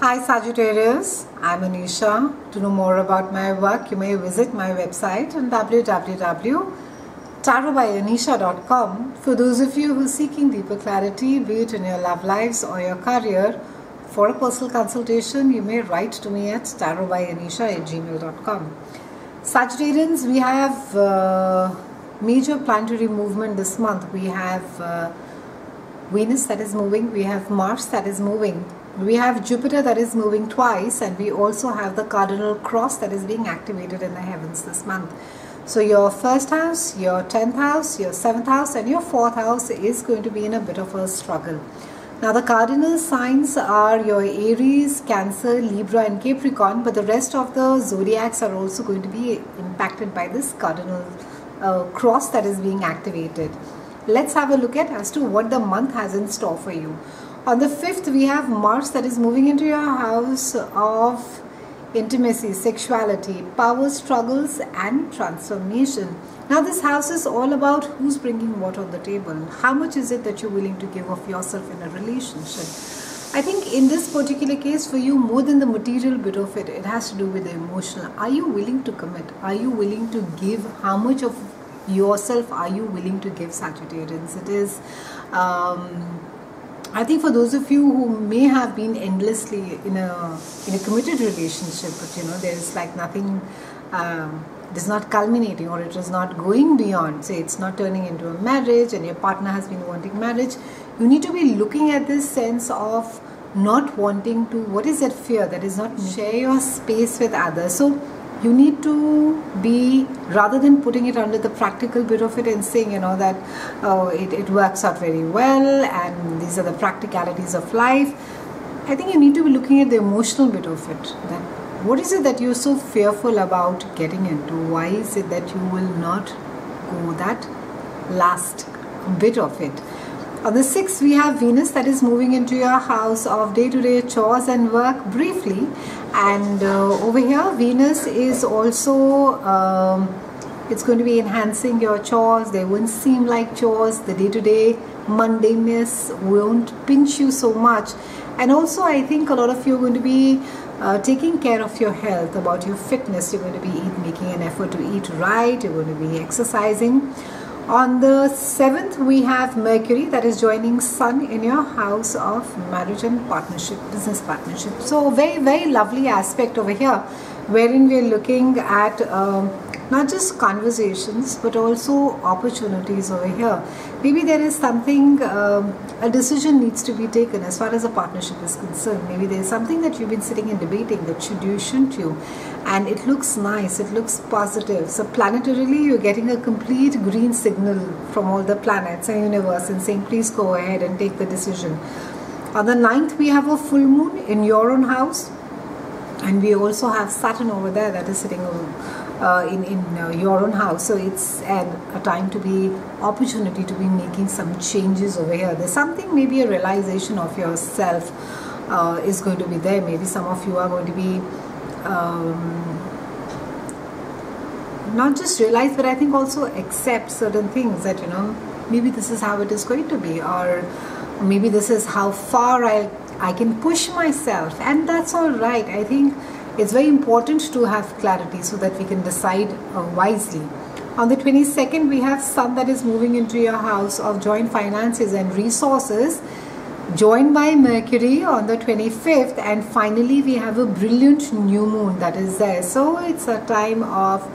Hi Sagittarius, I'm Anisha. To know more about my work, you may visit my website on www.tarotbyanisha.com. For those of you who are seeking deeper clarity, be it in your love lives or your career, for a personal consultation, you may write to me at tarotbyanisha at gmail.com. Sagittarians, we have uh, major planetary movement this month. We have uh, Venus that is moving, we have Mars that is moving, we have Jupiter that is moving twice and we also have the cardinal cross that is being activated in the heavens this month. So your first house, your 10th house, your 7th house and your 4th house is going to be in a bit of a struggle. Now the cardinal signs are your Aries, Cancer, Libra and Capricorn but the rest of the zodiacs are also going to be impacted by this cardinal uh, cross that is being activated. Let's have a look at as to what the month has in store for you. On the 5th, we have Mars that is moving into your house of intimacy, sexuality, power struggles, and transformation. Now, this house is all about who's bringing what on the table. How much is it that you're willing to give of yourself in a relationship? I think in this particular case, for you, more than the material bit of it, it has to do with the emotional. Are you willing to commit? Are you willing to give? How much of yourself are you willing to give Sagittarians? It is. Um, I think for those of you who may have been endlessly in a in a committed relationship, but you know there is like nothing, um, it is not culminating or it is not going beyond. Say it's not turning into a marriage, and your partner has been wanting marriage. You need to be looking at this sense of not wanting to. What is that fear that is not share your space with others? So you need to be rather than putting it under the practical bit of it and saying you know that oh it, it works out very well and these are the practicalities of life i think you need to be looking at the emotional bit of it. That what is it that you're so fearful about getting into? Why is it that you will not go that last bit of it on the 6th, we have Venus that is moving into your house of day to day chores and work briefly. And uh, over here, Venus is also. Um, it's going to be enhancing your chores. They won't seem like chores. The day to day mundaneness won't pinch you so much. And also, I think a lot of you are going to be uh, taking care of your health, about your fitness. You're going to be eat, making an effort to eat right. You're going to be exercising. On the 7th, we have Mercury that is joining Sun in your house of marriage and partnership, business partnership. So, very, very lovely aspect over here wherein we are looking at um, not just conversations but also opportunities over here. Maybe there is something, um, a decision needs to be taken as far as a partnership is concerned. Maybe there is something that you've been sitting and debating that should you, shouldn't you, and it looks nice, it looks positive. So, planetarily, you're getting a complete green signal from all the planets and universe and saying, please go ahead and take the decision. On the 9th, we have a full moon in your own house and we also have Saturn over there that is sitting uh, in, in uh, your own house. So it's an, a time to be opportunity to be making some changes over here. There's something maybe a realization of yourself uh, is going to be there. Maybe some of you are going to be um, not just realize but I think also accept certain things that you know maybe this is how it is going to be or maybe this is how far I I can push myself, and that's all right. I think it's very important to have clarity so that we can decide uh, wisely. On the 22nd, we have Sun that is moving into your house of joint finances and resources, joined by Mercury on the 25th, and finally, we have a brilliant new moon that is there. So, it's a time of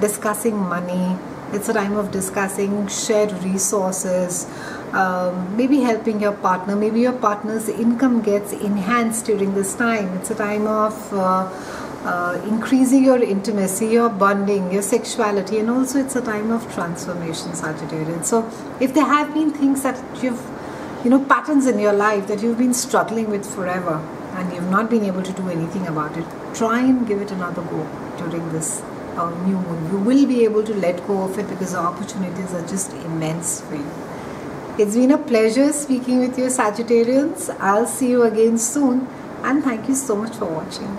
discussing money, it's a time of discussing shared resources um, maybe helping your partner. Maybe your partner's income gets enhanced during this time. It's a time of uh, uh, increasing your intimacy your bonding your sexuality and also it's a time of transformation Sagittarius so if there have been things that you've you know patterns in your life that you've been struggling with forever and you've not been able to do anything about it try and give it another go during this uh, new moon. You will be able to let go of it because the opportunities are just immense for you it's been a pleasure speaking with you, Sagittarians. I'll see you again soon, and thank you so much for watching.